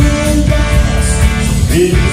and.